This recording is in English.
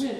Yeah.